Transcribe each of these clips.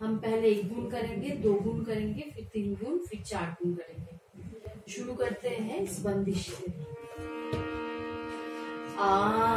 हम पहले एक गुण करेंगे, दो गुण करेंगे, फिर तीन गुण, फिर चार गुण करेंगे। शुरू करते हैं इस बंदिश से। आ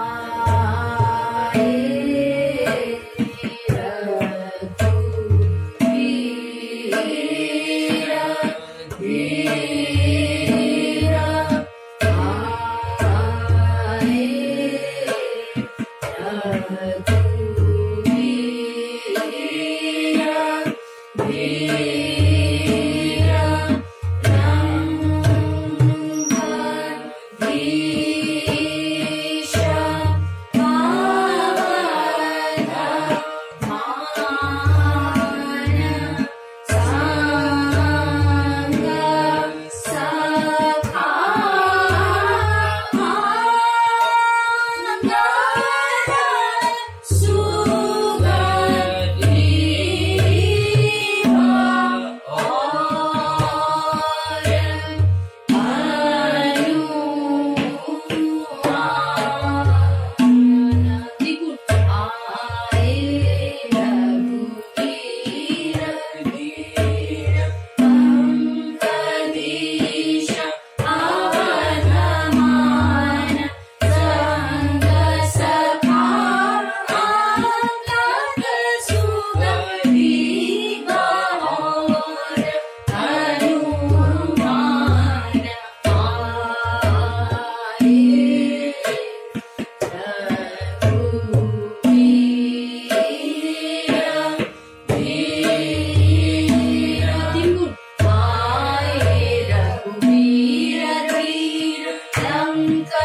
You.